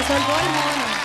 Se me soltó el.